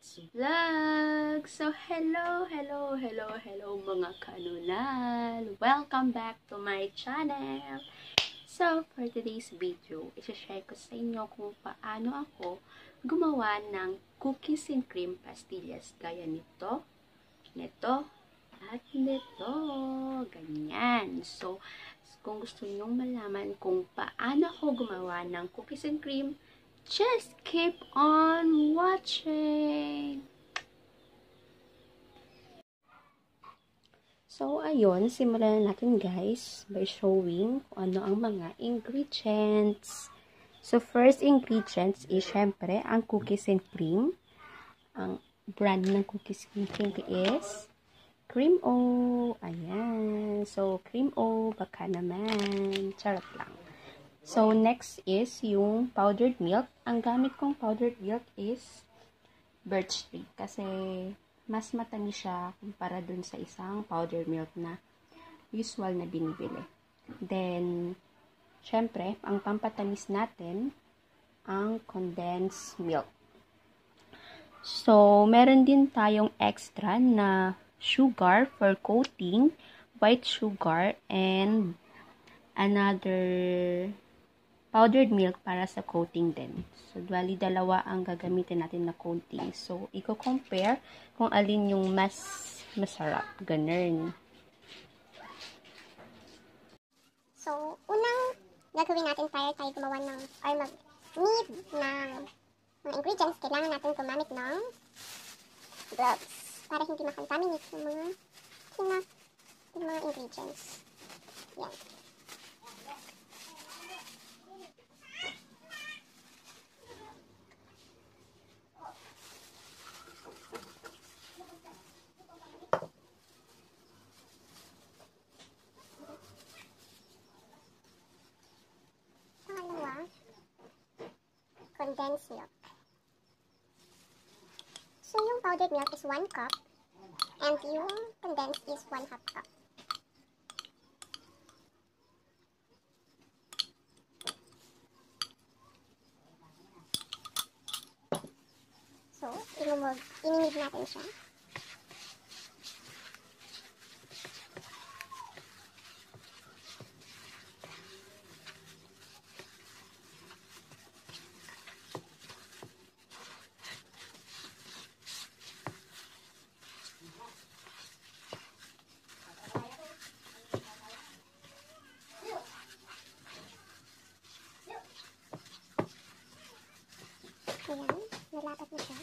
Let's vlog! So, hello, hello, hello, hello mga kanunal! Welcome back to my channel! So, for today's video, isi-share ko sa inyo kung paano ako gumawa ng cookies and cream pastillas gaya nito, nito, at nito. Ganyan. So, kung gusto nyong malaman kung paano ako gumawa ng cookies and cream, just keep on watching. So, ayun, simulan na natin guys by showing ano ang mga ingredients. So, first ingredients is syempre ang cookies and cream. Ang brand ng cookies and cream is Cream O. Ayan. So, Cream O, baka naman. Charot lang. So, next is yung powdered milk. Ang gamit kong powdered milk is birch tree. Kasi, mas matamis siya kumpara dun sa isang powdered milk na usual na binibili. Then, syempre, ang pampatamis natin, ang condensed milk. So, meron din tayong extra na sugar for coating, white sugar, and another powdered milk para sa coating din. So, dwali dalawa ang gagamitin natin na coating. So, i-compare kung alin yung mas masarap. Ganun. So, unang gagawin natin para tayo gumawa ng, or mag-need ng mga ingredients, kailangan natin gumamit ng gloves para hindi mga, yung mga, yung mga ingredients. Yan. Pangalawa, condensed milk. So, yung powdered milk is 1 cup and yung condensed is 1 half cup. So, inumog, inimig natin siya. Ayan, na siya.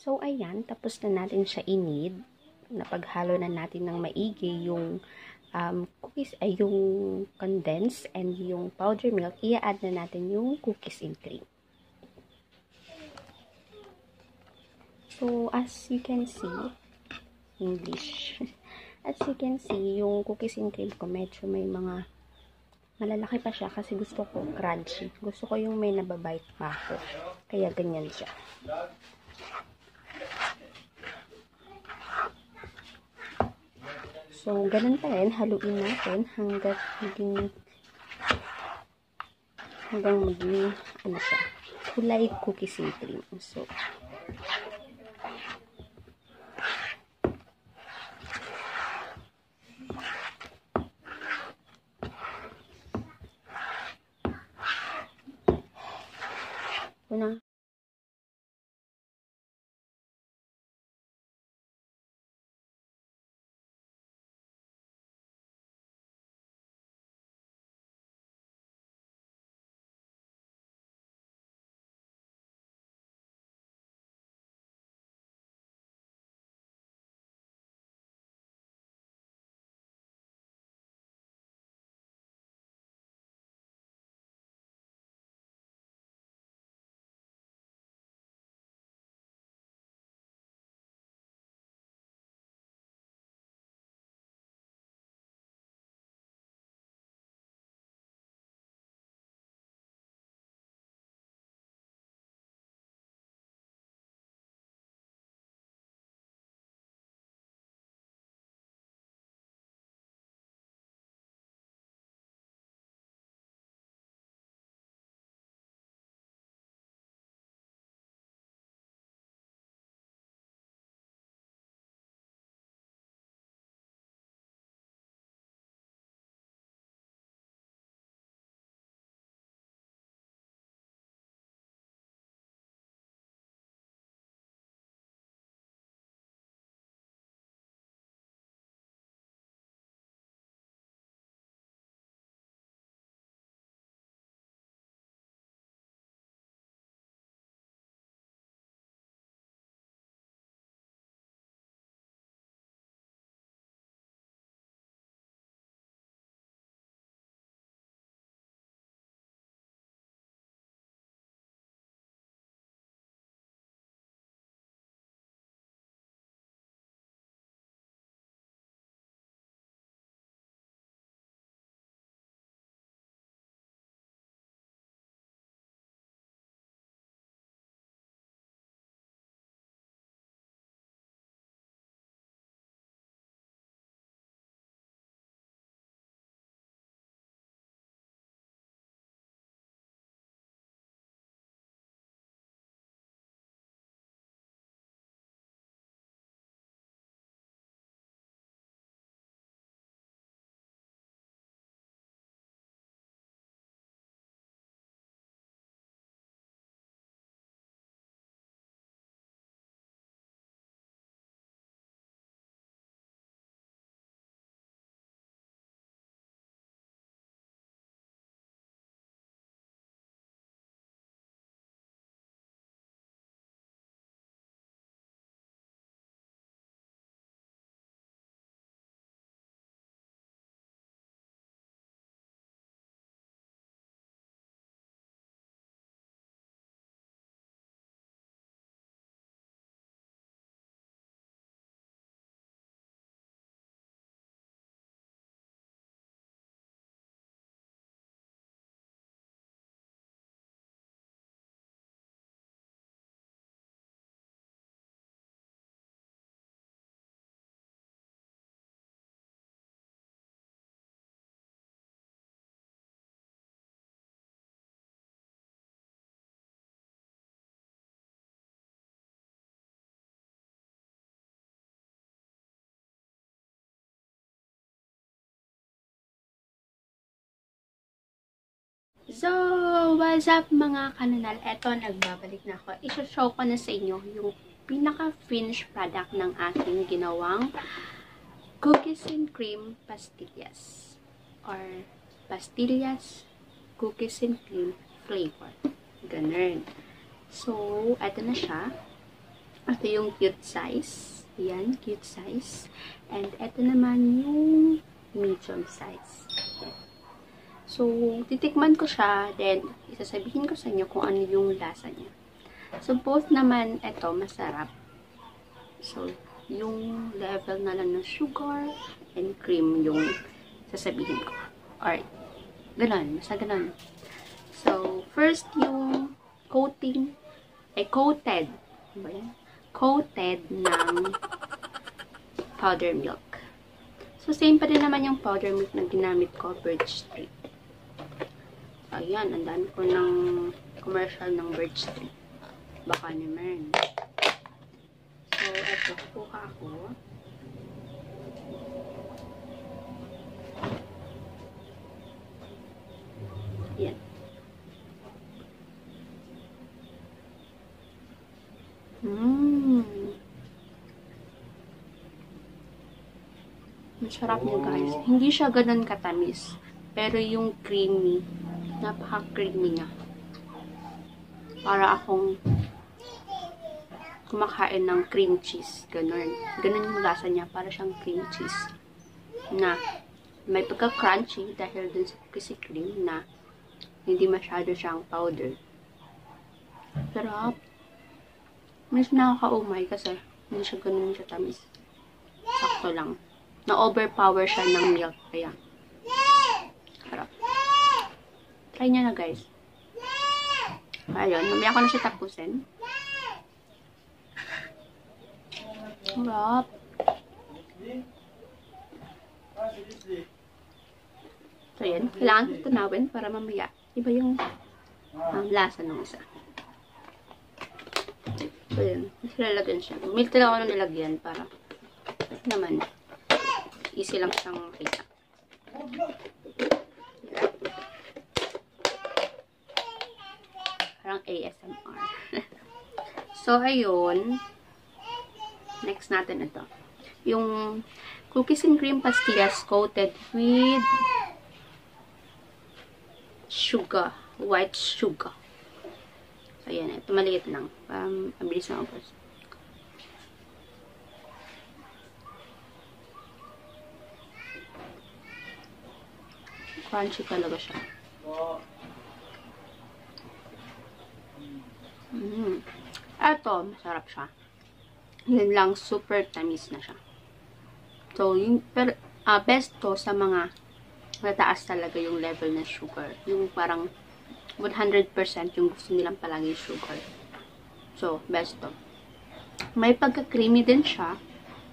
So, ayan, tapos na natin siya inid. Napaghalo na natin ng maigi yung um, cookies, ay yung condensed and yung powder milk. I-add na natin yung cookies and cream. So, as you can see, English. as you can see, yung cookies and cream ko medyo may mga malalaki pa siya kasi gusto ko crunchy. Gusto ko yung may nababite pa ako. Kaya ganyan siya. So, ganun pa rin. Haluin natin hanggang maging hanggang maging ano siya, kulay cookies and cream. So, Una, So, what's up mga kananal? Eto, nagbabalik na ako. Isoshow ko na sa inyo yung pinaka-finished product ng aking ginawang cookies and cream pastillas. Or pastillas cookies and cream flavor. Ganun. So, eto na siya. Ito yung cute size. Yan, cute size. And eto naman yung medium size. So, titikman ko siya, then isasabihin ko sa inyo kung ano yung lasa niya. So, both naman ito masarap. So, yung level na lang ng sugar and cream yung sasabihin ko. Alright. Ganon. Basta ganon. So, first yung coating, ay coated. Ba yan? Coated ng powder milk. So, same pa rin naman yung powder milk na ginamit ko, Birch Street. Ayan, ang dami ko ng commercial ng Street. Baka naman. So, eto, kukuha ako. Yan. Mmm. Masarap niya guys. Hindi siya ganun katamis. Pero yung creamy, napaka-creamy niya. Para akong kumakain ng cream cheese. Ganun. Ganun yung lasa niya. Para siyang cream cheese. Na may pagka-crunchy dahil dun sa cookies cream na hindi masyado siyang powder. Sarap. Mas nakaka-umay kasi hindi siya ganun siya tamis. Sakto lang. Na-overpower siya ng milk. Kaya, sarap. Try niya na guys. Ayun, mamaya ko na siya tapusin. Sarap. So, yan. Kailangan tunawin para mamaya. Iba yung um, lasa ng isa. So, yan. Mas lalagyan siya. Milk talaga ako nilagyan para naman easy lang siyang makita. Parang ASMR. so, ayun. Next natin ito. Yung cookies and cream pastillas coated with sugar. White sugar. So, ayan. Ito maliit lang. Um, mabilis na ubos. Crunchy talaga siya. Mm. Ito, masarap siya. Yun lang, super tamis na siya. So, yung, pero, uh, best to sa mga mataas talaga yung level ng sugar. Yung parang 100% yung gusto nilang palagi sugar. So, best to. May pagka-creamy din siya,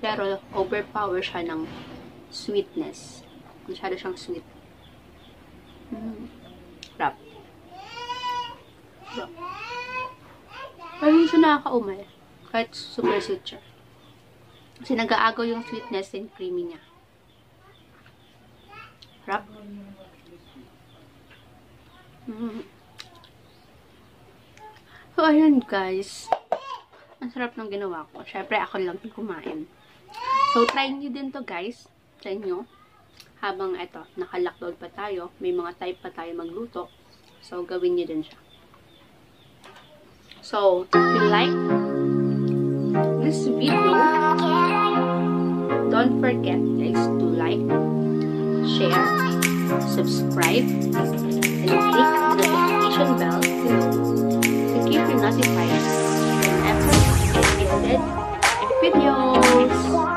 pero overpower siya ng sweetness. Masyado siyang sweet. Mm. Rap. Rap. Pero hindi siya nakakaumay. Kahit super sweet siya. Kasi nag-aagaw yung sweetness and creamy niya. Rap. Mm. So, ayun guys. Ang sarap ng ginawa ko. Siyempre, ako lang kumain. So, try nyo din to guys. Sa inyo. Habang ito, naka-lockdown pa tayo. May mga type pa tayo magluto. So, gawin nyo din siya. So, if you like this video, don't forget guys to like, share, subscribe, and click the notification bell below to keep you notified whenever I uploaded a video.